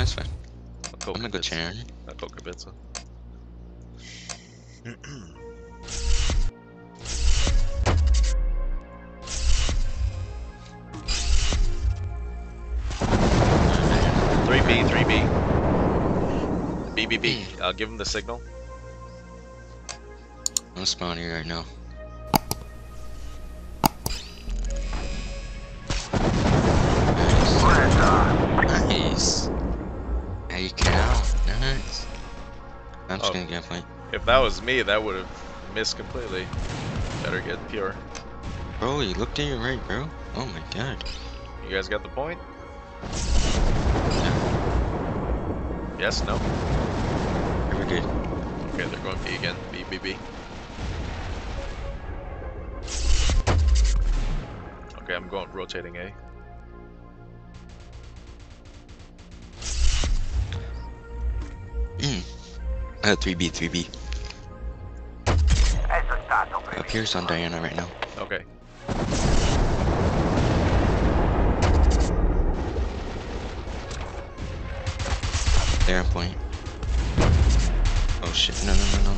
That's fine. I'm gonna go chair. A Coke pizza. Three B, three B. B B B. I'll give him the signal. I'm spawning right now. That was me, that would have missed completely. Better get pure. Bro, you looked at your right, bro. Oh my god. You guys got the point? Yeah, Yes, no? we're good. Okay, they're going B again. B, B, B. Okay, I'm going rotating A. Mm. Uh, 3B, 3B. Here's on Diana right now. Okay. They're on point. Oh shit, no, no, no, no.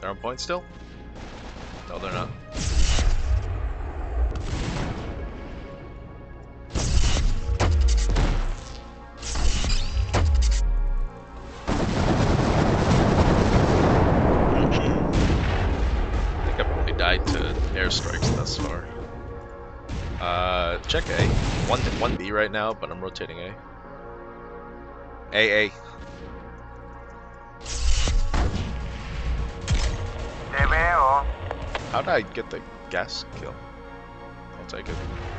They're on point still? No, they're not. Rotating eh? A. A, A. How did I get the gas kill? I'll take it.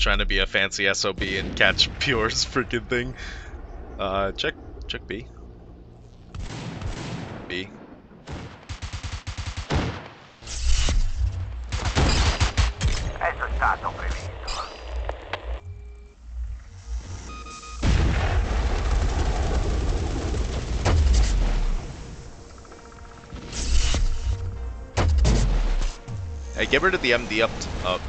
Trying to be a fancy SOB and catch Pure's freaking thing. Uh, check, check B. B. Eso está sobreviviendo. Hey, get rid of the MD up. Up.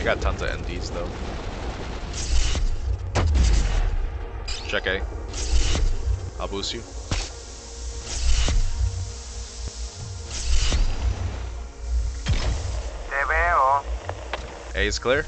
I got tons of MDs though. Check A. I'll boost you. Te veo. A is clear.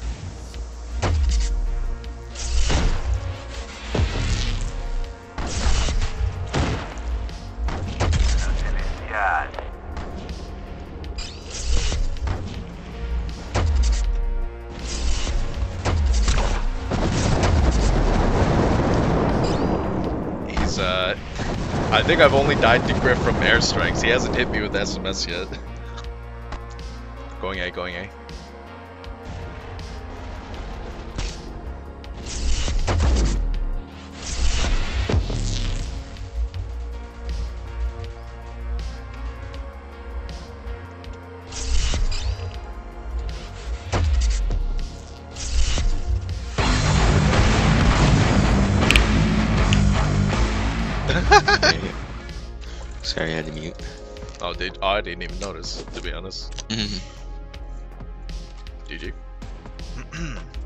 I've only died to Griff from airstrikes. He hasn't hit me with SMS yet. going A, going A. I didn't even notice, to be honest. Mhm. GG.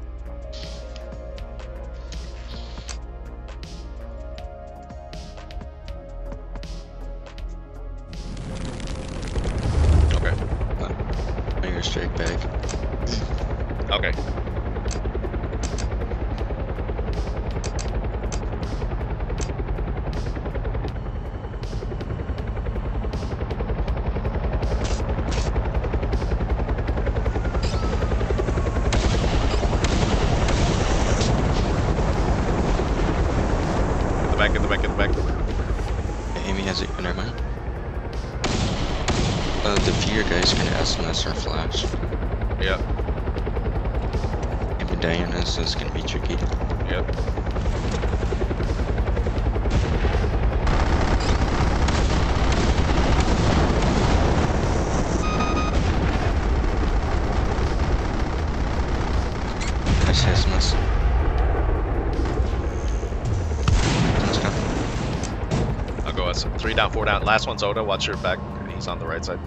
down. Last one's Oda. Watch your back. He's on the right side.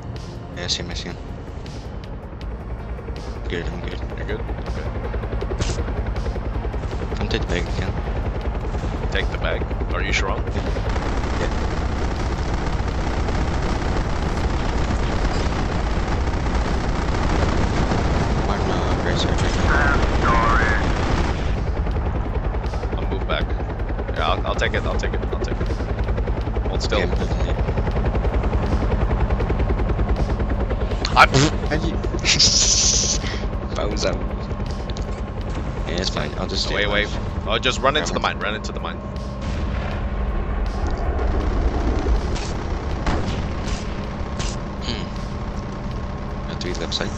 Yeah, I see him, I see him. Good, I'm good. You're good. Okay. Come take the bag again. Take the bag. Are you strong? One uh, right side right now. Sam Story. I'll move back. Yeah, I'll, I'll take it. I'll take it. I'll take it. Hold still. I'm moving it. I'm, How'd you? Bows out. Yeah, it's fine. I'll just stay wait, wait. alive. Oh, just run into the mine. Run into the mine. Hmm. Got three left side.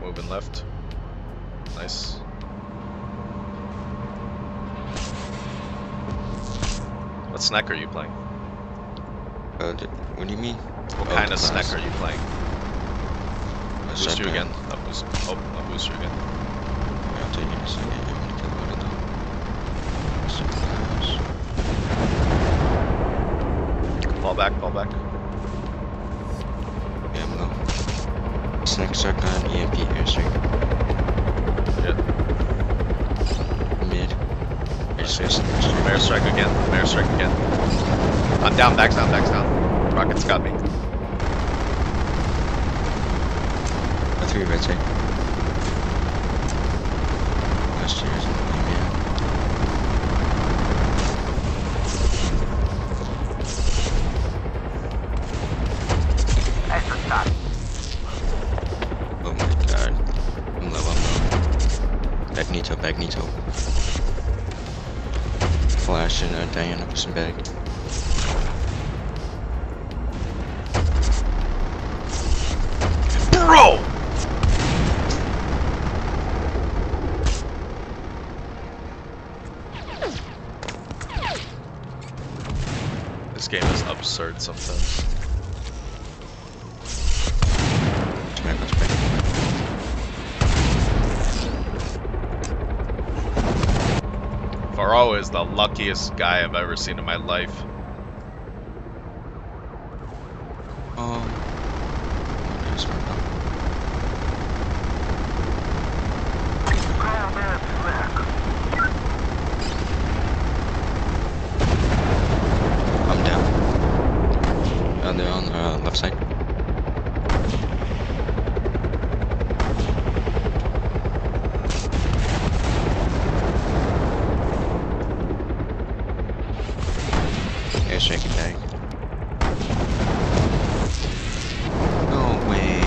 Moving left. Nice. What Snek are you playing? Uh, d- what do you mean? What Oh, kind the of Snek class. are you playing? I'll boost you Shotgun. again. I'll boost. Oh, I'll boost you again. Yeah, I'll take it in a second. I'm gonna kill one of them. Supplies. Fall back. Fall back. Yeah, I'm low. Snek shotgun, EMP airstrike. Yep. Mid. Airstrike. Mare strike again. Mare strike again. I'm down. Backs down. Backs down. Rockets got me. A three right side. Last year's yeah. Esso stato. Oh my god. I'm low, I'm low. Magneto, Magneto. Flash and uh, Diana with some absurd sometimes. Is the luckiest guy I've ever seen in my life. Oh. Nice one. I'm down. Uh, they're on the uh, left side. Airstrike and bag. No way.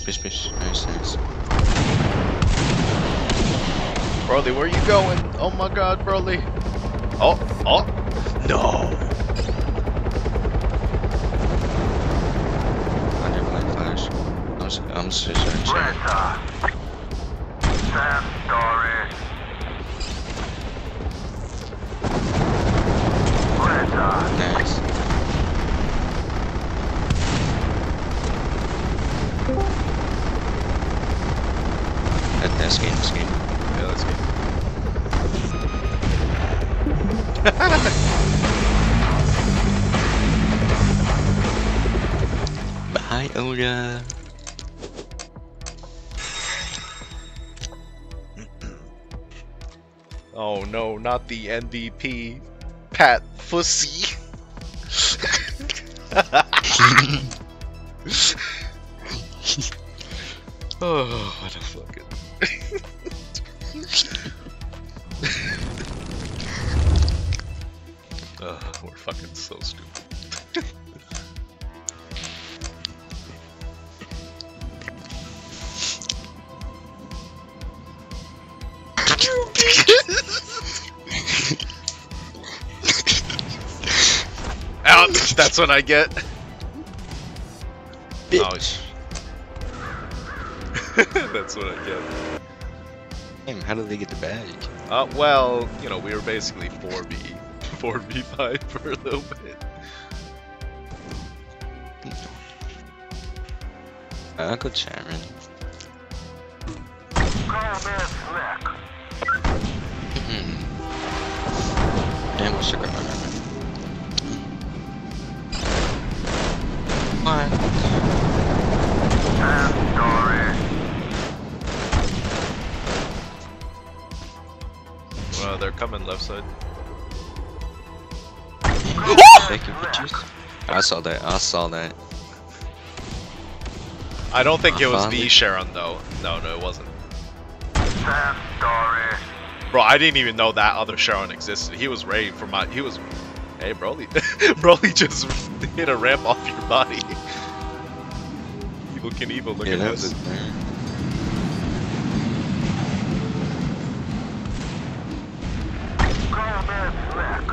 No. Spish, spish. Nice, nice. Broly, where you going? Oh my god, Broly. Oh, oh. No. Under blind flash. I'm, s- I'm so sorry. sorry. Sam Story. Presa. Nice. Bye, Oda. Oh no, not the MVP. Pat Fussy. oh, what a fucking. That's what I get. Bitch. That's what I get. Damn, how did they get the bag? Uh, well, you know, we were basically 4v, 4v5 for a little bit. Uh, Uncle Chairman. Come in slick. Damn, what's your grandma? What? Sad story. Well, they're coming left side. Taking pictures? I saw that. I saw that. I don't think I it was found the it. Charon though. No, no, it wasn't. Bro, I didn't even know that other Charon existed. He was ready for my. He was. Hey, Broly. Broly just hit a ramp off your body. Evil looking evil. Look yeah, at that was this. it, man. Come in slick.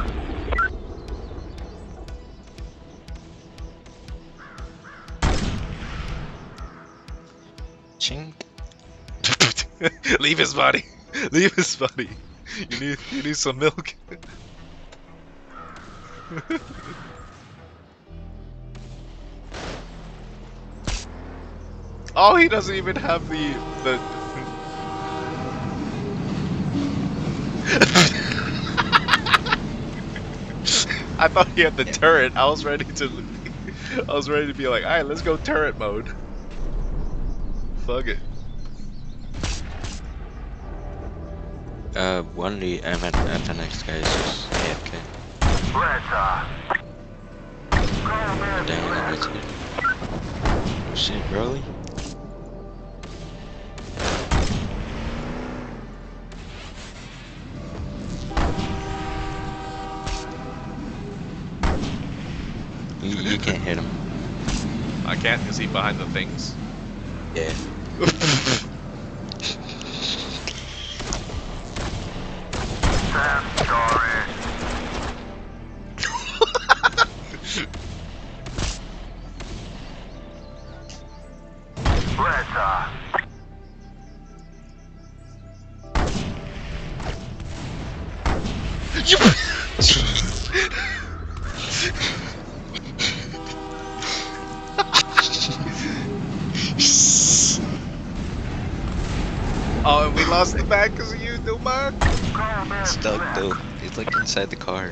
Chink. Leave his body. Leave his body. You need. You need some milk. oh, he doesn't even have the the. I thought he had the turret. I was ready to. I was ready to be like, alright, let's go turret mode. Fuck it. Uh, one of the M- FNX guys just AFK. Red Star. Come in Down in the slick. Oh shit, Broly? You, you can't hit him. I can't because he behind the things. Yeah. inside the car.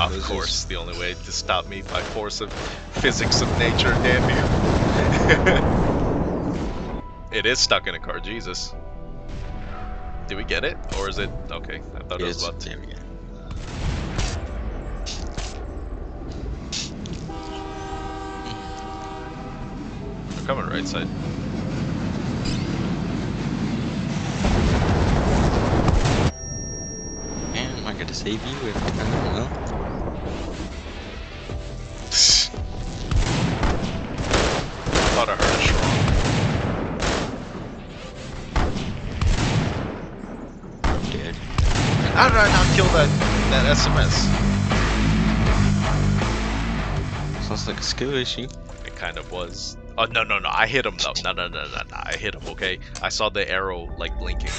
Of This is- course, the only way to stop me by force of physics of nature, damn you. it is stuck in a car, Jesus. Did we get it? Or is it. Okay, I thought it was Yes, about to. there we coming right side. Damn, I gotta save you if I don't know. thought I heard a strong. I'm dead. How did I not kill that, that SMS? Sounds like a skill issue. It kind of was. Oh, no, no, no. I hit him, though. No, no, no, no, no. I hit him, okay? I saw the arrow, like, blinking.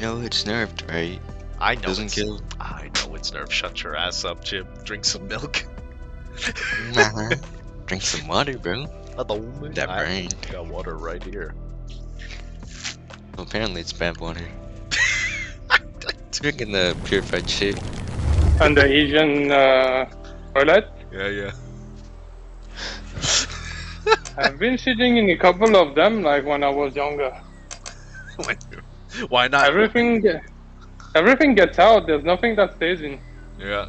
No, it's nerfed, right? I know Doesn't it's, kill. I know it's nerf. Shut your ass up, Jim. Drink some milk. Nah. Drink some water, bro. That I brain. got water right here. Well, apparently it's bad water. Drinking the purified shit. And the Asian uh, toilet. Yeah, yeah. I've been sitting in a couple of them, like when I was younger. Why not? Everything, ge- everything gets out. There's nothing that stays in. Yeah.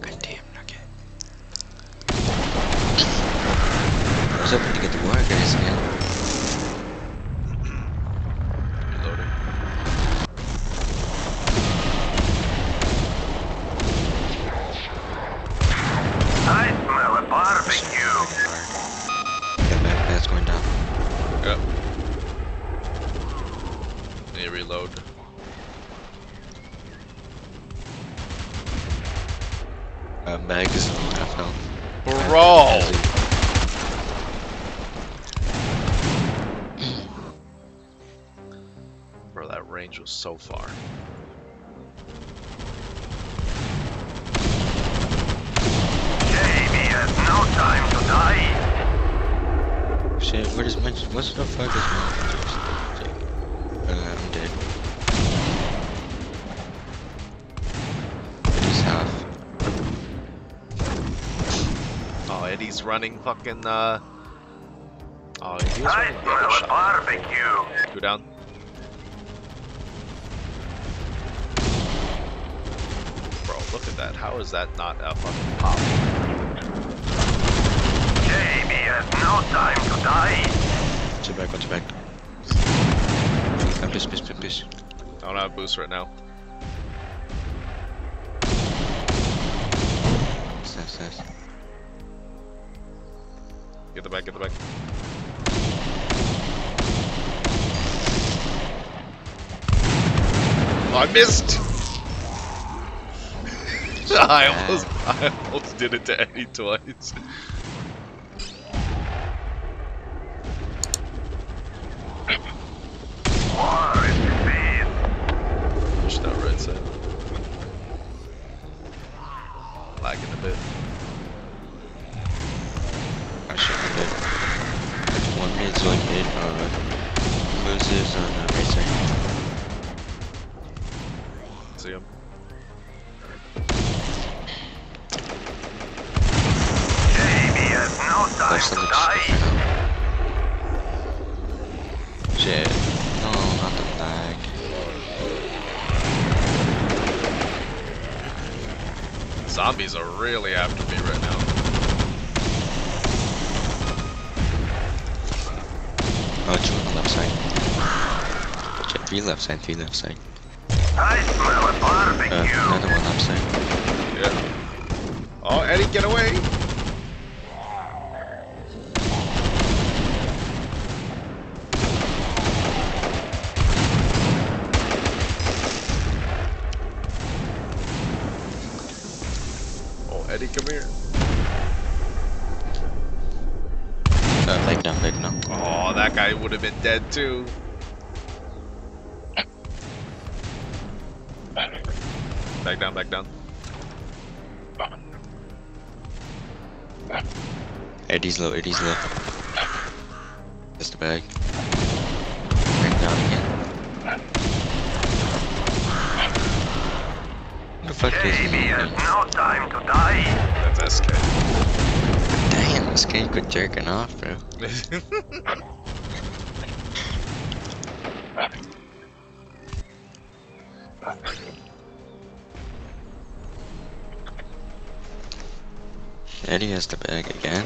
God damn, okay. I was hoping to get the water guys again. Running fucking, uh... Oh, he was I running the other smell a barbecue. Go down. Bro, look at that. How is that not a fucking pop? Jamie has no time to die. Watch your back, watch your back. Piss, piss, piss, piss. I don't have boost right now. Nice, nice, nice. Get the back, get the back. Oh, I missed! I almost, I almost did it to Eddie twice. Really after me right now. Oh, two on the left side. Check, three left side, three left side. I smell a Uh, another one left side. Yeah. Oh, Eddie, get away! That guy would have been dead too. Back down, back down. Eddie's low, Eddie's low. Just the bag. Back down again. The fuck is he? has no time to die. That's SK. Damn, this guy quit jerking off, bro. Eddie has the bag again.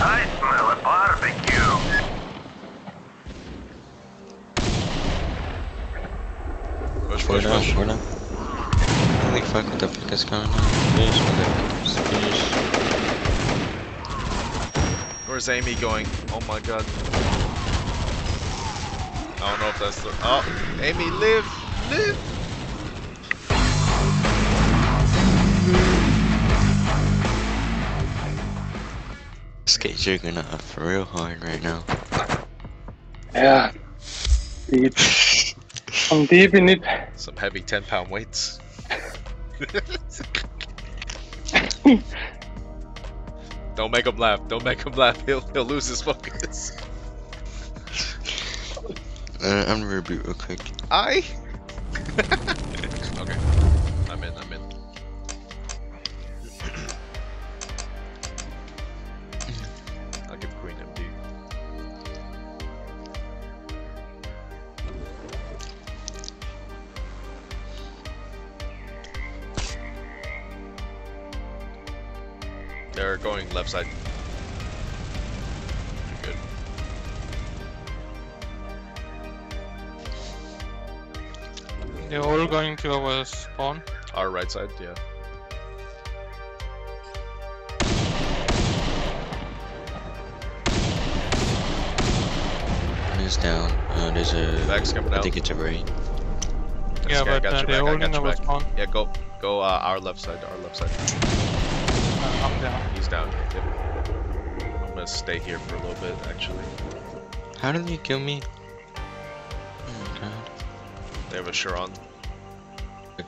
I smell a barbecue. push, We're push, down, push. we're down. Holy fuck, what the fuck is going on? Fish, motherfuckers, fish. Where's Amy going? Oh my god. I don't know if that's the. Oh, Amy, live! Live! Jerking off real hard right now. Yeah. Deep. I'm deep in it. Some heavy 10 pound weights. Don't make him laugh. Don't make him laugh. He'll, he'll lose his focus. Uh, I'm gonna reboot real quick. I? okay. Right side, yeah. One is is down. Uh, there's a. Back's coming I think it's a raid. This yeah, guy but uh, they're I holding got your our back. spawn. Yeah, go, go. Uh, our left side, our left side. Uh, I'm down. He's down. Yep. I'm gonna stay here for a little bit, actually. How did you kill me? Oh god. They have a Charon.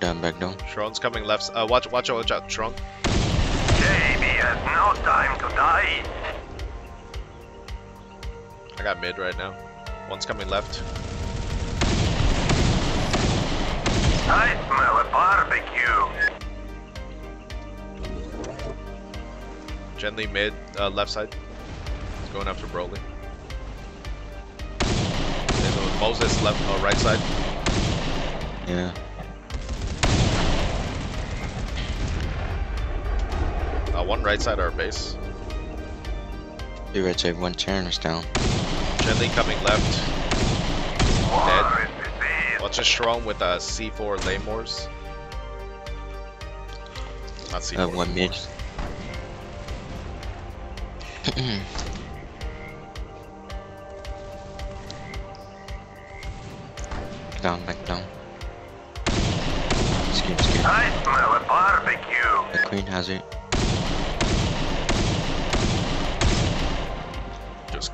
Back down, back down. Charon's coming left. Uh, watch, watch out, watch out, Charon. JB has no time to die. I got mid right now. One's coming left. I smell a barbecue. Gently mid, uh, left side. He's going after Broly. And then Moses left, uh, right side. Yeah. Uh, one right side our base. The red side, one turn is down. Gently coming left. War is disease. Watch a strong with uh, C4 claymores. Not C4. Uh, one mid. Down, back down. Skip, skip. I smell a barbecue. The queen has it.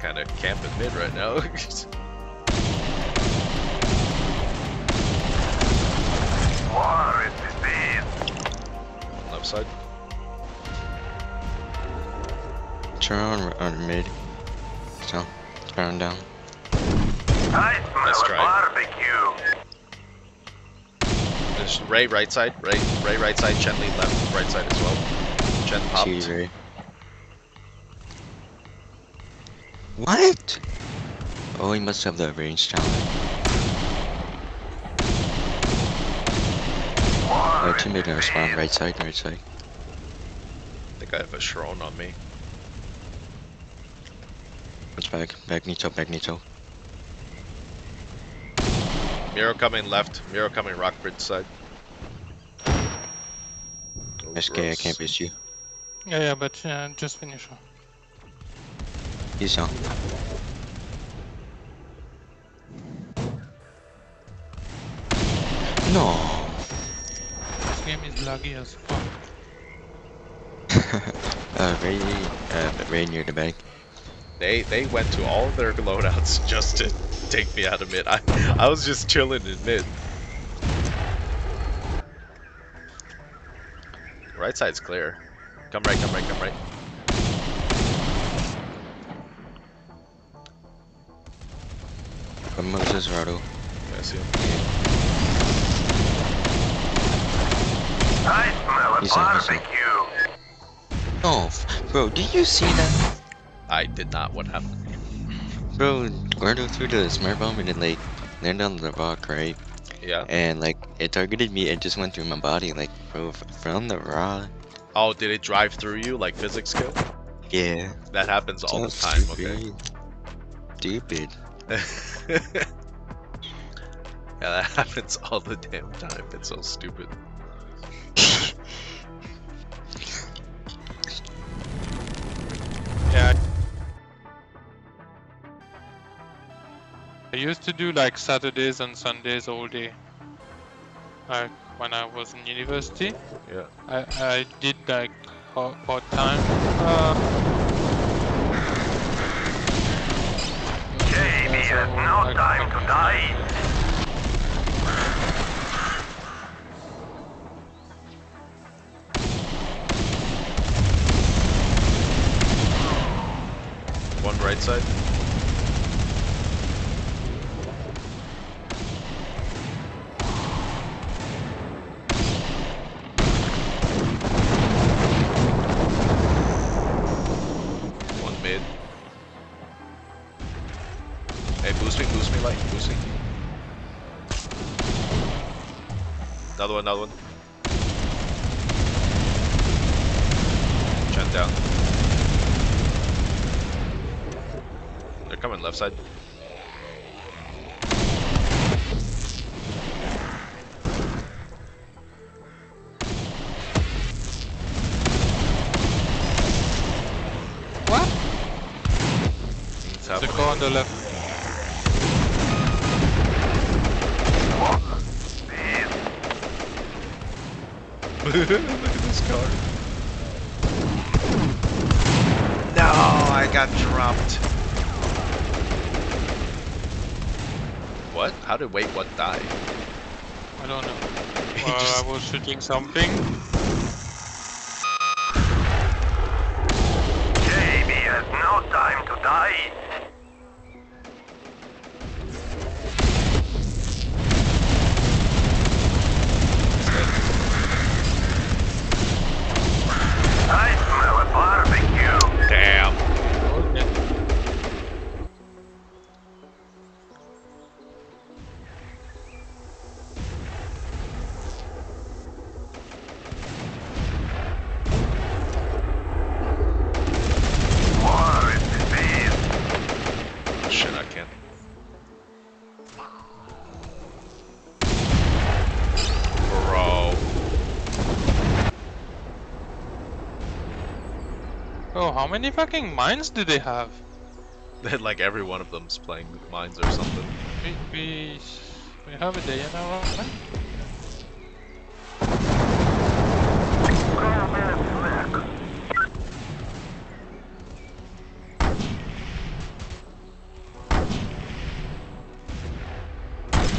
Just kind of camping mid right now. War is disease. left side. Turn on, on mid. So, turn down. I smell Let's try. barbecue. There's Ray right side. Ray, Ray right side. Chen Li left, right side as well. Chen popped. See, Ray. What? Oh, he must have the range challenge. War is teammate gonna right side, right side. I think I have a Charon on me. It's back. Back, Magneto, Magneto. Miro coming left. Miro coming rock bridge side. Oh, SK, I can't miss you. Yeah, yeah, but uh, just finish her. He's on. No. This game is laggy as fuck. uh, Ray, uh, Ray near the bank. They they went to all their loadouts just to take me out of mid. I I was just chilling in mid. Right side's clear. Come right, come right, come right. From Moses Rado. Yeah, I see him. I smell a He's on, barbecue. No, f- bro, did you see that? I did not. What happened? Bro, Gordo threw the smart bomb and it like landed on the rock, right? Yeah. And like it targeted me, it just went through my body, like bro, from the rock. Oh, did it drive through you like physics skill? Yeah. That happens all the so time. Okay. Stupid. yeah, that happens all the damn time. It's so stupid. Yeah. I used to do like Saturdays and Sundays all day. Like when I was in university, Yeah. I, I did like part time. Uh, No time to die. One right side. Another one. Chen down. They're coming left side. What? How did wait what die? I don't know. Well, just- I was shooting something. JB has no time to die. Many fucking mines do they have? like every one of them's playing mines or something. We we we have a day in our?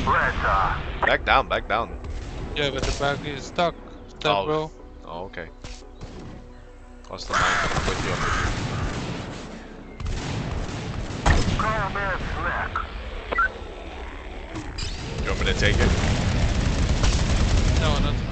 Reza. Back down, back down. Yeah, but the bag is stuck. Stuck, Oh. bro. Oh, okay. What's the? I'm with. You want me to take it? No, not.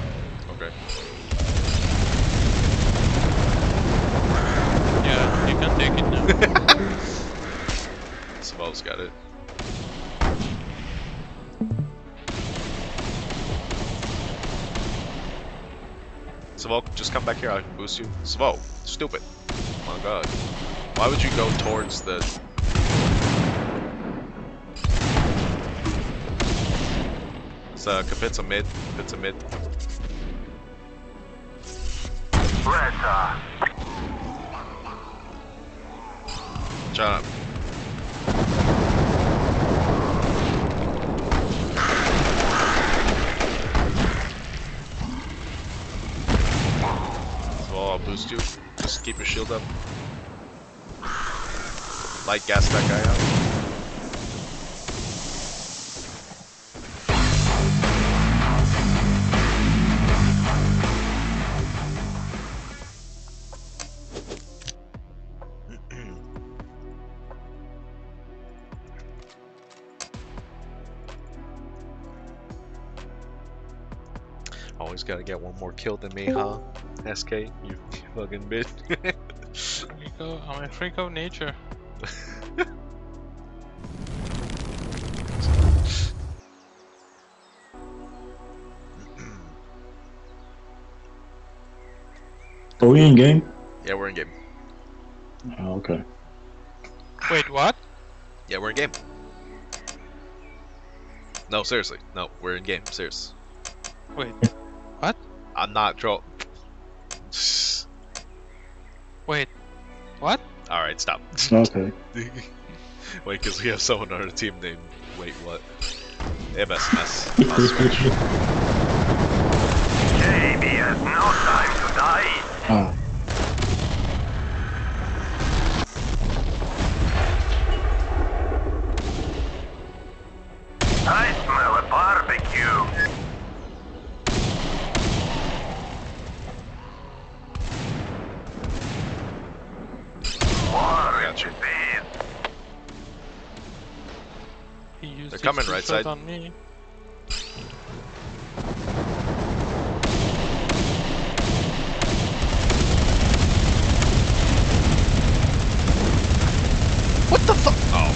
Just come back here, I can boost you. Smoke, stupid. Oh my god. Why would you go towards the... It's uh, Kapitza mid, Kapitza mid. Shut up. Well, I'll boost you. Just keep your shield up. Light gas that guy out. Always gotta get one more kill than me, huh? SK, you fucking bitch. Freak out- I'm a freak of nature. Are we in game? yeah, we're in game. Oh, okay. Wait, what? Yeah, we're in game. No, seriously. No, we're in game. Serious. Wait, what? I'm not troll. Wait. What? Alright, stop. Okay. Wait, because we have someone on our team named. Wait, what? MSMS. I'll switch. JB has no time to die. Ah, right side. on me. What the fuck? Oh.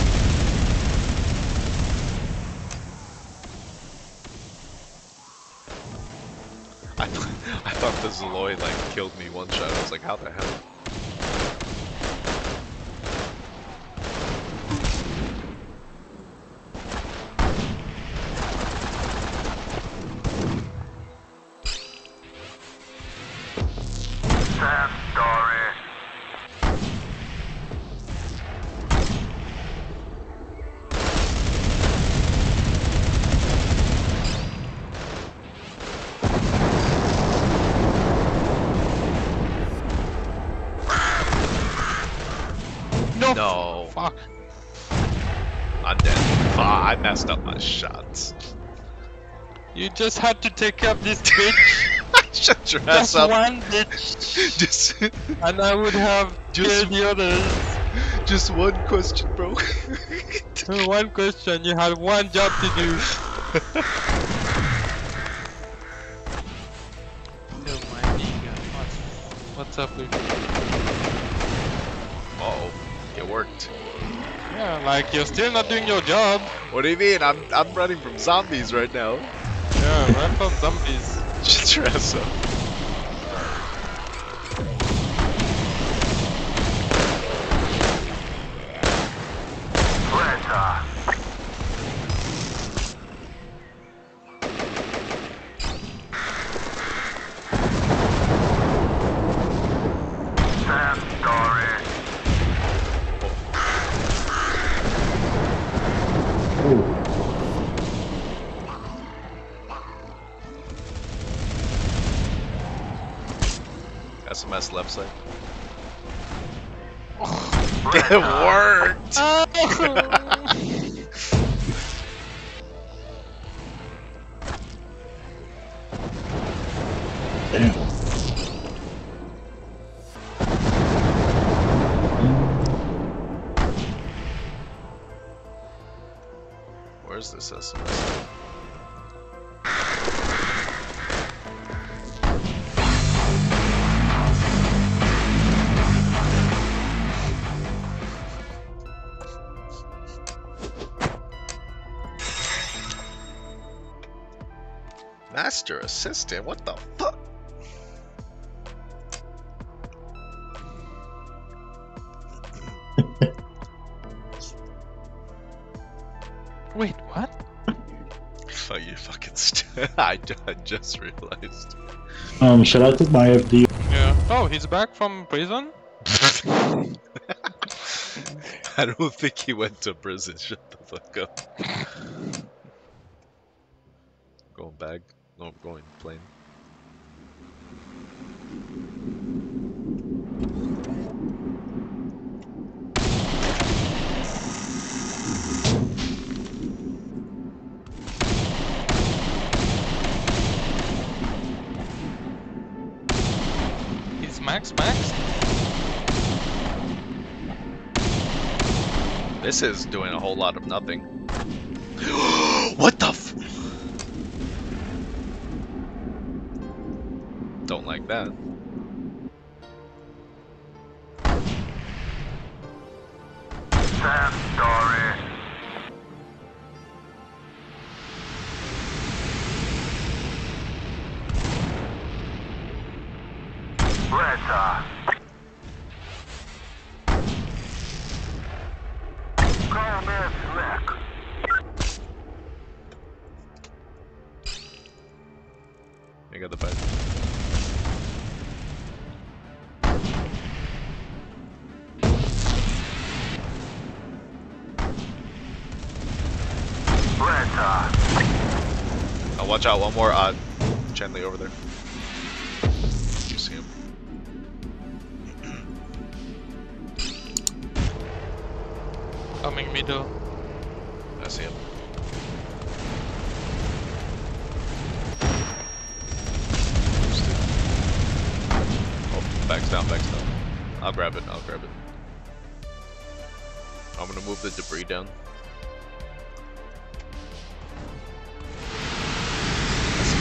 I, th- I thought the Zaloy like killed me one shot. I was like, how the hell? No. Fuck. I'm dead. Ah, I messed up my shots. You just had to take up this bitch. Shut your ass Just up. one bitch. Just, And I would have Just- killed the others. just one question, bro. one question, you had one job to do. Oh my nigga, what's, what's up with you? Worked. Yeah, like you're still not doing your job. What do you mean? I'm I'm running from zombies right now. Yeah, run from zombies. Shut your ass up. SMS left side. it worked. damn. Master assistant, what the fuck? Wait, what? Fuck you fucking st- I, I just realized. Um, should I take my FD? Yeah. Oh, he's back from prison? I don't think he went to prison. Shut the fuck up. Going back. No, I'm going plane. He's max max? This is doing a whole lot of nothing. what the f- watch out, one more. Uh, Chenley over there.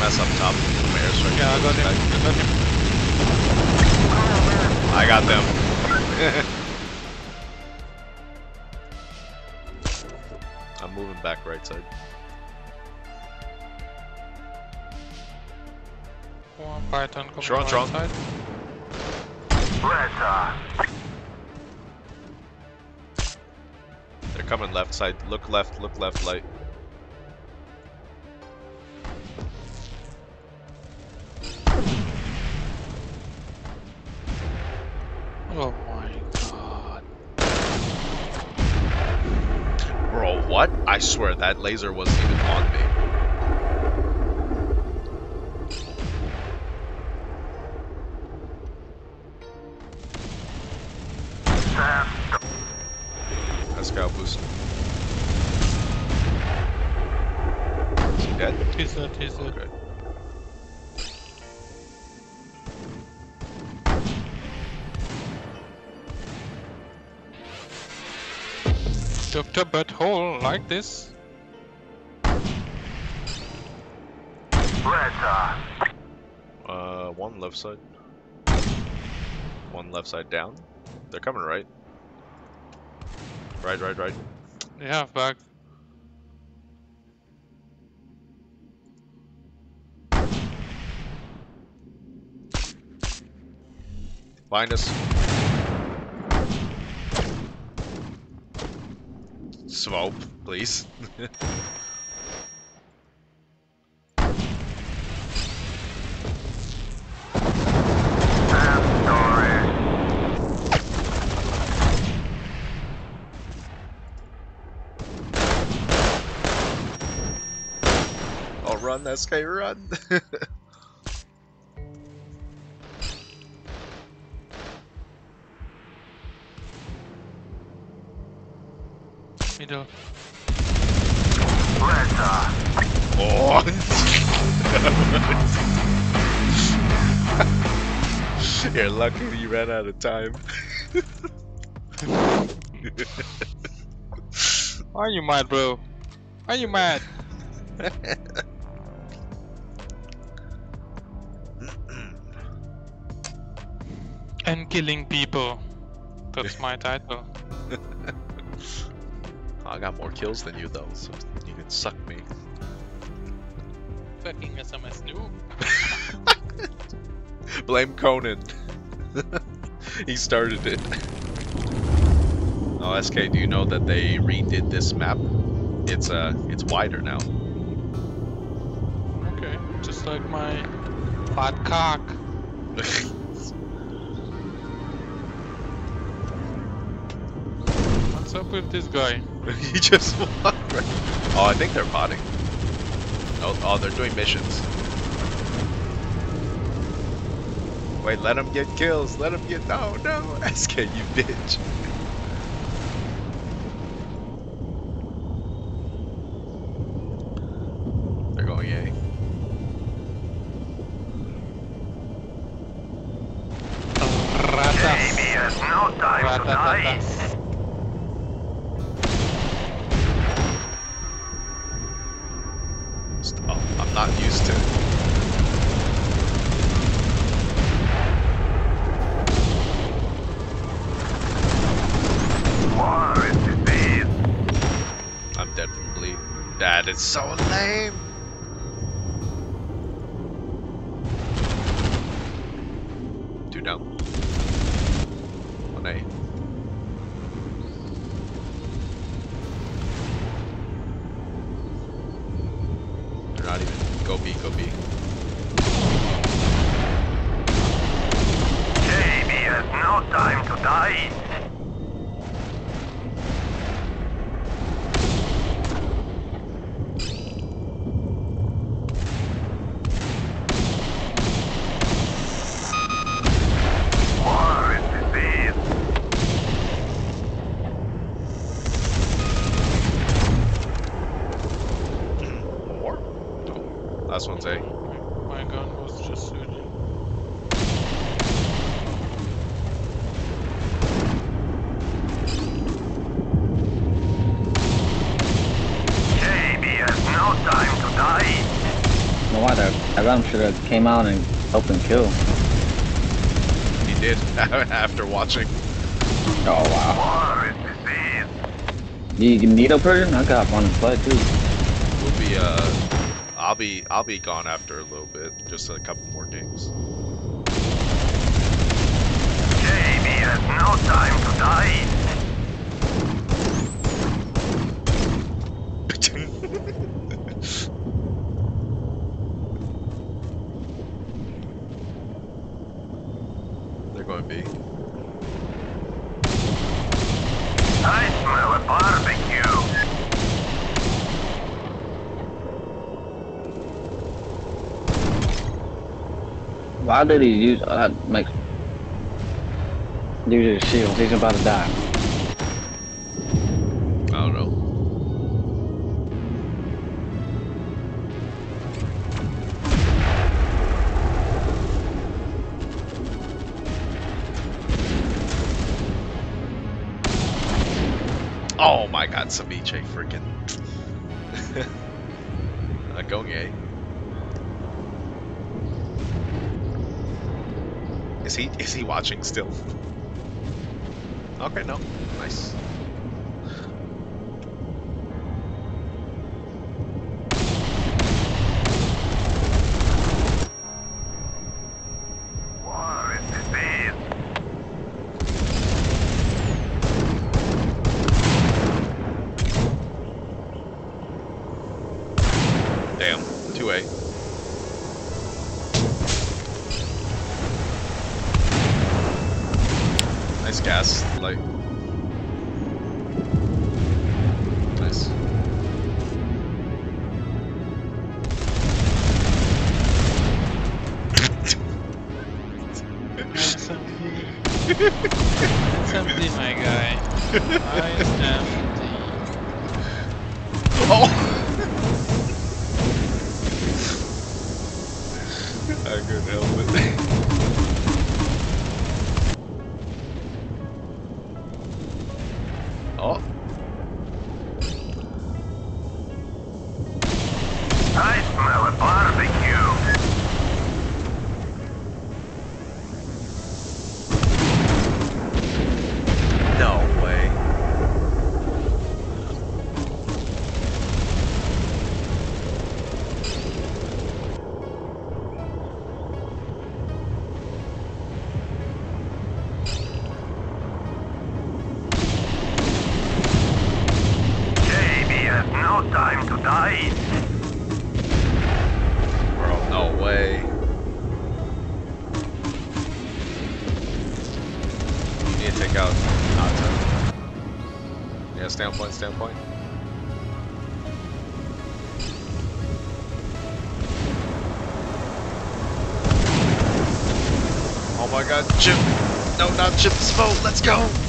SMS up top. Airstrike. Yeah, I got him. I got him. I got them. I'm moving back right side. One python coming right side. They're coming left side. Look left, look left, light. Swear that laser wasn't even on me. Dr. Butthole like this? Uh, one left side. One left side down. They're coming right. Right, right, right. They have back. Find us. Swope, please. sad story. Oh, run, SK, run! ran out of time. Why are you mad, bro? Why are you mad? and killing people. That's my title. I got more kills than you though, so you can suck me. Fucking SMS noob. Blame Conan. he started it. Oh, SK, do you know that they redid this map? It's uh, it's wider now. Okay, just like my fat cock. What's up with this guy? he just walked right. Oh, I think they're potting. Oh, oh, they're doing missions. Wait, let them get kills. Let them get. No, no. SK, you bitch. Wonder. Adam should have came out and helped him kill. He did after watching. Oh wow. War is disease. You can a person? I got one to play too. We'll be uh I'll be I'll be gone after a little bit, just a couple more games. Jamie has no time to die. how did he use uh, that makes use his shield? He's about to die. I don't know. Oh my god, Ceviche freaking. A Gonye. Eh? Is he is he watching still? Okay, no. Nice. standpoint. Oh my god, Chip! No, not Chip, this boat, let's go!